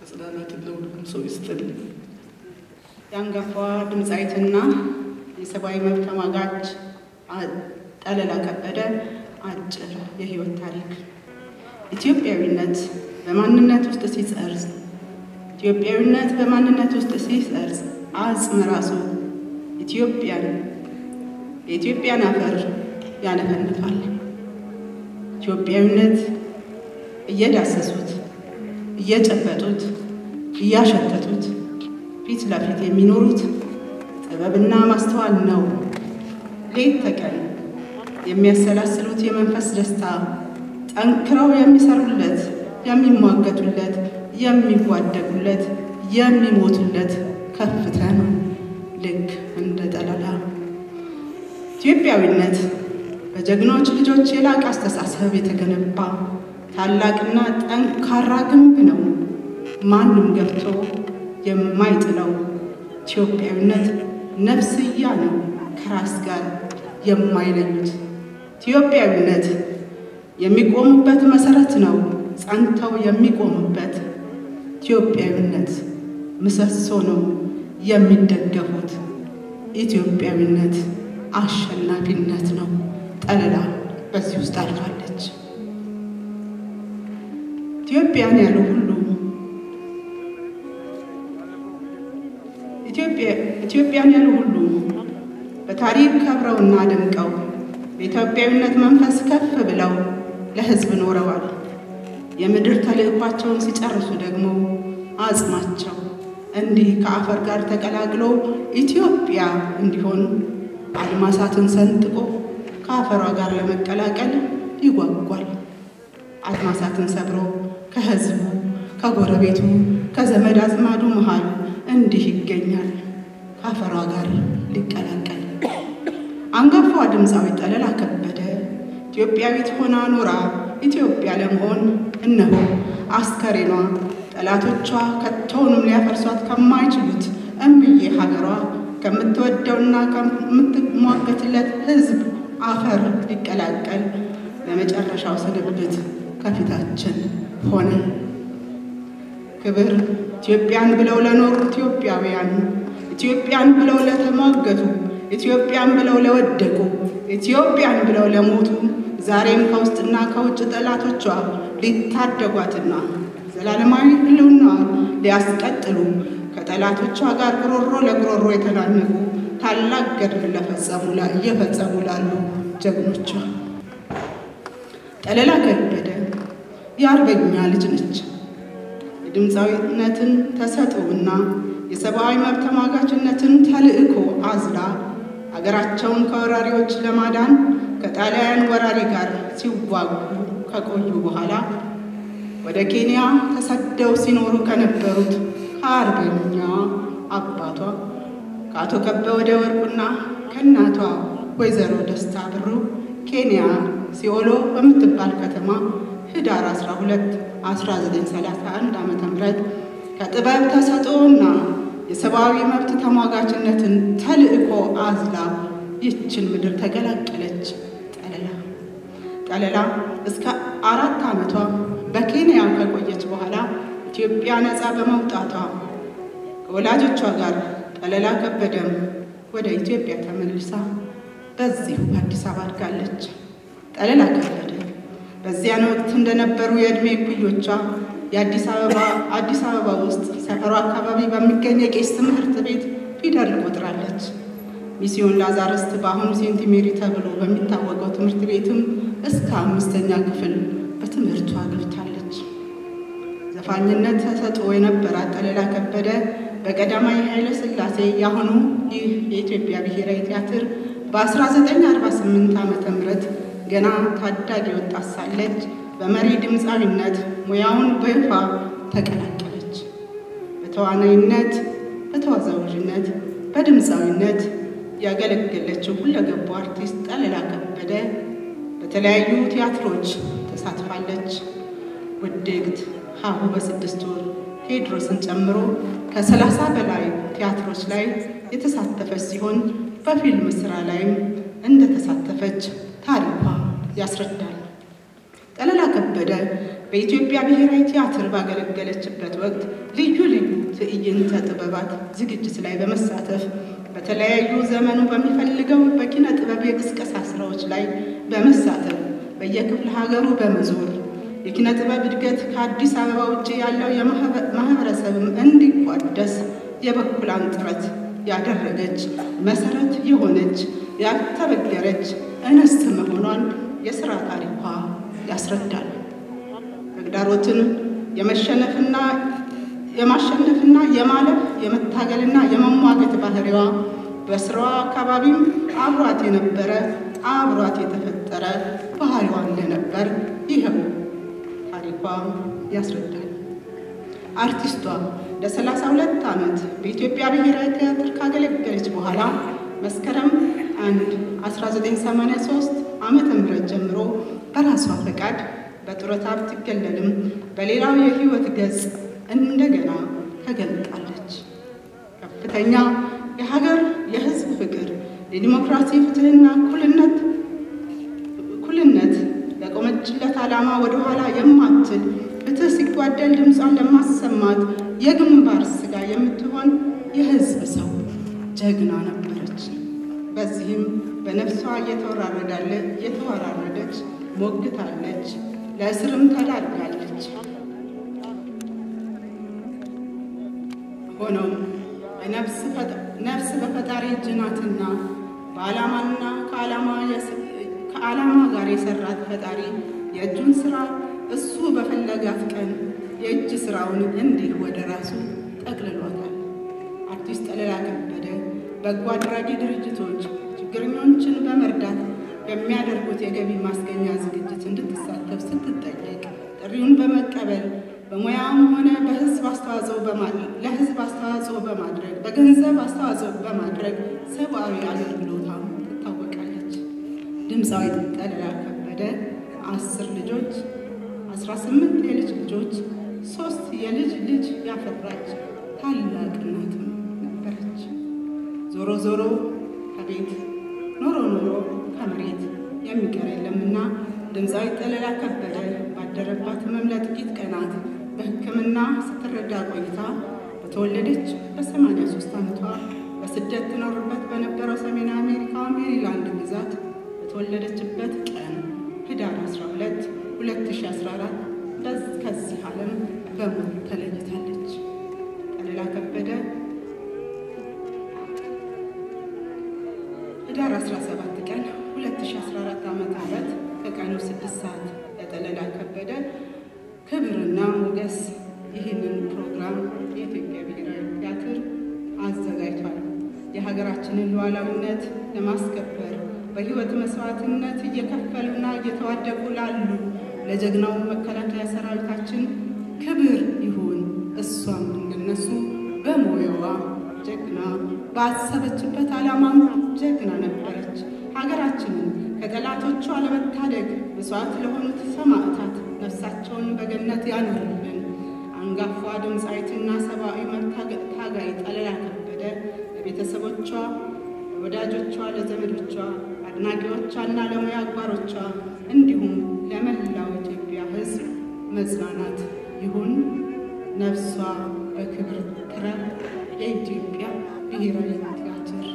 መጽናናትን ለሁሉም የአንጋፋዋ ድምፃዊትና የሰብአዊ መብት ተሟጋች ጠለላ ከበደ አጭር የህይወት ታሪክ። ኢትዮጵያዊነት በማንነት ውስጥ ሲጸርጽ ኢትዮጵያዊነት በማንነት ውስጥ ሲጸርጽ አጽም ራሱ ኢትዮጵያን የኢትዮጵያን አፈር ያነፈንፋል። ኢትዮጵያዊነት እየዳሰሱት እየጨበጡት እያሸተቱት ፊት ለፊት የሚኖሩት ጥበብና ማስተዋል ነው። ሌት ተቀን የሚያሰላስሉት የመንፈስ ደስታ ጠንክረው የሚሰሩለት፣ የሚሟገቱለት፣ የሚዋደጉለት፣ የሚሞቱለት ከፍታ ነው። ልክ እንደ ጠለላ ኢትዮጵያዊነት በጀግኖች ልጆች የላቅ አስተሳሰብ የተገነባ ታላቅና ጠንካራ ግንብ ነው። ማንም ገብቶ የማይጥለው ኢትዮጵያዊነት ነፍስያ ነው። ከራስ ጋር የማይለዩት ኢትዮጵያዊነት የሚቆሙበት መሰረት ነው። ጸንተው የሚቆሙበት ኢትዮጵያዊነት ምሰሶ ነው። የሚደገፉት ኢትዮጵያዊነት አሸናፊነት ነው። ጠለላ በዚህ ውስጥ አልፋለች። ኢትዮጵያን ያሉ ሁሉ ኢትዮጵያን ያሉ ሁሉ በታሪክ ከብረውና ደምቀው በኢትዮጵያዊነት መንፈስ ከፍ ብለው ለሕዝብ ኖረዋል። የምድር ተልዕኳቸውን ሲጨርሱ ደግሞ አጽማቸው እንዲህ ከአፈር ጋር ተቀላቅሎ ኢትዮጵያ እንዲሆን አድማሳትን ሰንጥቆ ከአፈሯ ጋር ለመቀላቀል ይጓጓል። አድማሳትን ሰብሮ ከሕዝቡ ከጎረቤቱ ከዘመድ አዝማዱ መሃል እንዲህ ይገኛል ከአፈሯ ጋር ሊቀላቀል። አንጋፋዋ ድምፃዊ ጠለላ ከበደ ኢትዮጵያዊት ሆና ኖራ ኢትዮጵያ ለመሆን እነሆ አስከሬኗ ጠላቶቿ ከቶውንም ሊያፈርሷት ከማይችሉት እምዬ ሀገሯ ከምትወደውና ከምትሟገትለት ሕዝብ አፈር ሊቀላቀል ለመጨረሻው ስንብት ከፊታችን ሆነ። ክብር ኢትዮጵያን ብለው ለኖሩ ኢትዮጵያውያን፣ ኢትዮጵያን ብለው ለተሟገቱ፣ ኢትዮጵያን ብለው ለወደቁ፣ ኢትዮጵያን ብለው ለሞቱ ዛሬም ከውስጥና ከውጭ ጠላቶቿ ሊታደጓትና ዘላለማዊ ሕልውናዋን ሊያስቀጥሉ ከጠላቶቿ ጋር ጉሮሮ ለጉሮሮ የተናነቁ ታላቅ ገድል እየፈጸሙ ላሉ ጀግኖቿ ጠለላ ከበደ የአርበኛ ልጅ ነች። የድምፃዊነትን ተሰጥኦና የሰብአዊ መብት ተሟጋችነትን ተልዕኮ አዝላ አገራቸውን ከወራሪዎች ለማዳን ከጣሊያን ወራሪ ጋር ሲዋጉ ከቆዩ በኋላ ወደ ኬንያ ተሰደው ሲኖሩ ከነበሩት ከአርበኛ አባቷ ከአቶ ከበደ ወርቁና ከእናቷ ወይዘሮ ደስታ ብሩ ኬንያ ሲኦሎ በምትባል ከተማ ህዳር 12 1931 ዓ ም ከጥበብ ተሰጥኦና የሰብአዊ መብት ተሟጋችነትን ተልዕኮ አዝላ ይችን ምድር ተገላቀለች። ጠለላ ጠለላ እስከ አራት ዓመቷ በኬንያ ከቆየች በኋላ ኢትዮጵያ ነፃ በመውጣቷ ከወላጆቿ ጋር ጠለላ ከበደም ወደ ኢትዮጵያ ተመልሳ በዚሁ አዲስ አበባ አድጋለች። ጠለላ ከበደ በዚያን ወቅት እንደነበሩ የዕድሜ እኩዮቿ የአዲስ አበባ አዲስ አበባ ውስጥ ሰፈሯ አካባቢ በሚገኝ የቄስ ትምህርት ቤት ፊደል ቆጥራለች። ሚስዮን ላዛርስት በአሁኑ ሴንት ሜሪ ተብሎ በሚታወቀው ትምህርት ቤትም እስከ አምስተኛ ክፍል በትምህርቷ ገብታለች። ዘፋኝነት ተሰጥኦ የነበራት ጠለላ ከበደ በቀዳማዊ ኃይለ ሥላሴ ያሁኑ ይህ የኢትዮጵያ ብሔራዊ ቲያትር በ1948 ዓመተ ምህረት ገና ታዳጊ ወጣት ሳለች በመሪ ድምፃዊነት ሙያውን በይፋ ተቀላቀለች። በተዋናይነት፣ በተወዛዋዥነት፣ በድምፃዊነት ያገለገለችው ሁለገቡ አርቲስት ጠለላ ከበደ በተለያዩ ቲያትሮች ተሳትፋለች። ውድቅት፣ ሀሁ በስድስት ወር፣ ቴዎድሮስን ጨምሮ ከሰላሳ በላይ ቲያትሮች ላይ የተሳተፈች ሲሆን በፊልም ስራ ላይም እንደተሳተፈች ታሪኳ ያስረዳል። ጠለላ ከበደ በኢትዮጵያ ብሔራዊ ቲያትር ባገለገለችበት ወቅት ልዩ ልዩ ትዕይንተ ጥበባት ዝግጅት ላይ በመሳተፍ በተለያዩ ዘመኑ በሚፈልገው በኪነ ጥበብ የቅስቀሳ ስራዎች ላይ በመሳተፍ በየክፍለ ሀገሩ በመዞር የኪነ ጥበብ እድገት ከአዲስ አበባ ውጭ ያለው ማህበረሰብም እንዲቋደስ የበኩላን ጥረት ያደረገች መሰረት የሆነች ያልተበገረች እንስት መሆኗን የሥራ ታሪኳ ያስረዳል። ተግዳሮትን የመሸነፍና የማሸነፍና የማለፍ የመታገልና የመሟገት ባህሪዋ በስራዋ አካባቢም አብሯት የነበረ አብሯት የተፈጠረ ባህሪዋ እንደነበር ይኸው ታሪኳ ያስረዳል። አርቲስቷ ለሰላሳ ሁለት ዓመት በኢትዮጵያ ብሔራዊ ቲያትር ካገለገለች በኋላ መስከረም 1 1983 ዓመተ ምህረት ጀምሮ በራሷ ፈቃድ በጡረታ ብትገለልም በሌላው የህይወት ገጽ እንደገና ተገልጣለች። ከፍተኛ የሀገር የህዝብ ፍቅር፣ የዲሞክራሲ ፍትህና እኩልነት ለቆመችለት ዓላማ ወደኋላ የማትል ፍትህ ሲጓደል ድምጿን ለማሰማት የግንባር ስጋ የምትሆን የህዝብ ሰው ጀግና ነበረች። በዚህም በነፍሷ እየተወራረደች ሞግታለች፣ ለእስርም ተዳርጋለች። ሆኖም ነፍስ በፈጣሪ እጅ ናትና በዓላማና ከዓላማ ጋር የሰራት ፈጣሪ የእጁን ስራ እሱ በፈለጋት ቀን የእጅ ስራውን እንዲህ ወደ ራሱ ጠቅልሏታል። አርቲስት ጠለላ ከበደ በጎ አድራጊ ድርጅቶች ችግረኞችን በመርዳት በሚያደርጉት የገቢ ማስገኛ ዝግጅት እንድትሳተፍ ስትጠየቅ ጥሪውን በመቀበል በሙያም ሆነ በህዝብ አስተዋጽኦ ለህዝብ አስተዋጽኦ በማድረግ በገንዘብ አስተዋጽኦ በማድረግ ሰብአዊ ትታወቃለች። ድምፃዊት ጠለላ ከበደ አስር ልጆች፣ አስራ ስምንት የልጅ ልጆች፣ ሶስት የልጅ ልጅ ያፈራች ታላቅ እናትም ነበረች። ዞሮ ዞሮ ከቤት ኖሮ ኖሮ ከመሬት የሚቀር የለምና ድምፃዊት ጠለላ ከበደ ባደረባት ህመም ለጥቂት ቀናት በሕክምና ስትረዳ ቆይታ በተወለደች በሰማንያ ሦስት ዓመቷ በስደት ትኖርበት በነበረው ሰሜን አሜሪካ ሜሪላንድ ግዛት በተወለደችበት ቀን ህዳር 12 2014 ከዚህ ዓለም በሞት ተለይታለች። ጠለላ ከበደ ህዳር 17 ቀን 2014 ዓ.ም ከቀኑ 6 ሰዓት ለጠለላ ከበደ ክብርና ሞገስ ይህንን ፕሮግራም የኢትዮጵያ ብሔራዊ ቲያትር አዘጋጅቷል። የሀገራችንን ሉዓላዊነት ለማስከበር በህይወት መስዋዕትነት እየከፈሉና እየተዋደቁ ላሉ ለጀግናው መከላከያ ሰራዊታችን ክብር ይሁን። እሷም እንደነሱ በሞያዋ ጀግና ባሰበችበት ዓላማም ጀግና ነበረች። ሀገራችንን ከጠላቶቿ ለመታደግ መስዋዕት ለሆኑት ሰማዕታት ነፍሳቸውን በገነት ያኑርልን። አንጋፋ ድምፃዊትና ሰብአዊ መብት ታጋይ ጠለላ ከበደ ለቤተሰቦቿ፣ ለወዳጆቿ፣ ለዘመዶቿ፣ አድናቂዎቿና ለሙያ አጋሮቿ እንዲሁም ለመላው ኢትዮጵያ ሕዝብ መጽናናት ይሁን። ነፍሷ በክብር ትረፍ። የኢትዮጵያ ብሔራዊ ትያትር